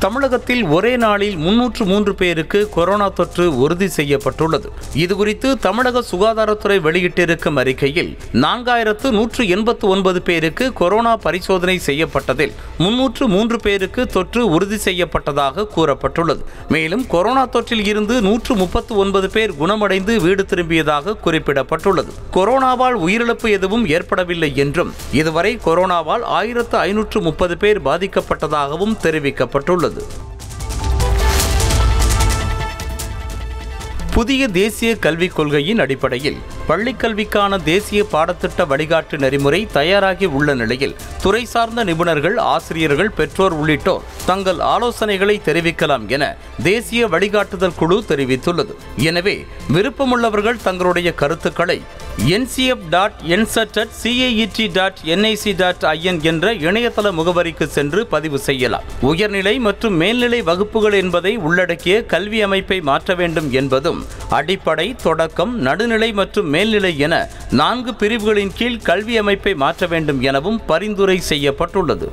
தமிழகத்தில் ஒரே நாளில் முன்னூற்று மூன்று பேருக்கு கொரோனா தொற்று உறுதி செய்யப்பட்டுள்ளது. இதுகுறித்து தமிழக சுகாதாரத்துறை வெளியிட்டிருக்கும் அறிக்கையில் நான்காயிரத்து நூற்று எண்பத்து ஒன்பது பேருக்கு கொரோனா பரிசோதனை செய்யப்பட்டதில் முன்னூற்று மூன்று பேருக்கு தொற்று உறுதி செய்யப்பட்டதாக கூறப்பட்டுள்ளது. மேலும் கொரோனா தொற்றில் இருந்து நூற்று முப்பத்து ஒன்பது பேர் குணமடைந்து வீடு திரும்பியதாக குறிப்பிடப்பட்டுள்ளது. கொரோனாவால் உயிரிழப்பு எதுவும் ஏற்படவில்லை என்றும் இதுவரை கொரோனாவால் ஆயிரத்து ஐநூற்று முப்பது பேர் பாதிக்கப்பட்டதாகவும் தெரிவிக்கப்பட்டுள்ளது. புதிய தேசிய கல்விக் கொள்கையின் அடிப்படையில் பள்ளிக்கல்விக்கான தேசிய பாடத்திட்ட வழிகாட்டு நெறிமுறை தயாராகி உள்ள நிலையில் துறை சார்ந்த நிபுணர்கள் ஆசிரியர்கள் பெற்றோர் உள்ளிட்டோர் தங்கள் ஆலோசனைகளை தெரிவிக்கலாம் என தேசிய வழிகாட்டுதல் குழு தெரிவித்துள்ளது. எனவே விருப்பமுள்ளவர்கள் தங்களுடைய கருத்துக்களை NCF dot NCERT CIET dot NIC dot IN என்ற இணையதள முகவரிக்கு சென்று பதிவு செய்யலாம். உயர்நிலை மற்றும் மேல்நிலை வகுப்புகள் என்பதை உள்ளடக்கிய கல்வி அமைப்பை மாற்ற வேண்டும் என்பதும் அடிப்படை தொடக்கம் நடுநிலை மற்றும் மேல்நிலை என நான்கு பிரிவுகளின் கீழ் கல்வி அமைப்பை மாற்ற வேண்டும் எனவும் பரிந்துரை செய்யப்பட்டுள்ளது.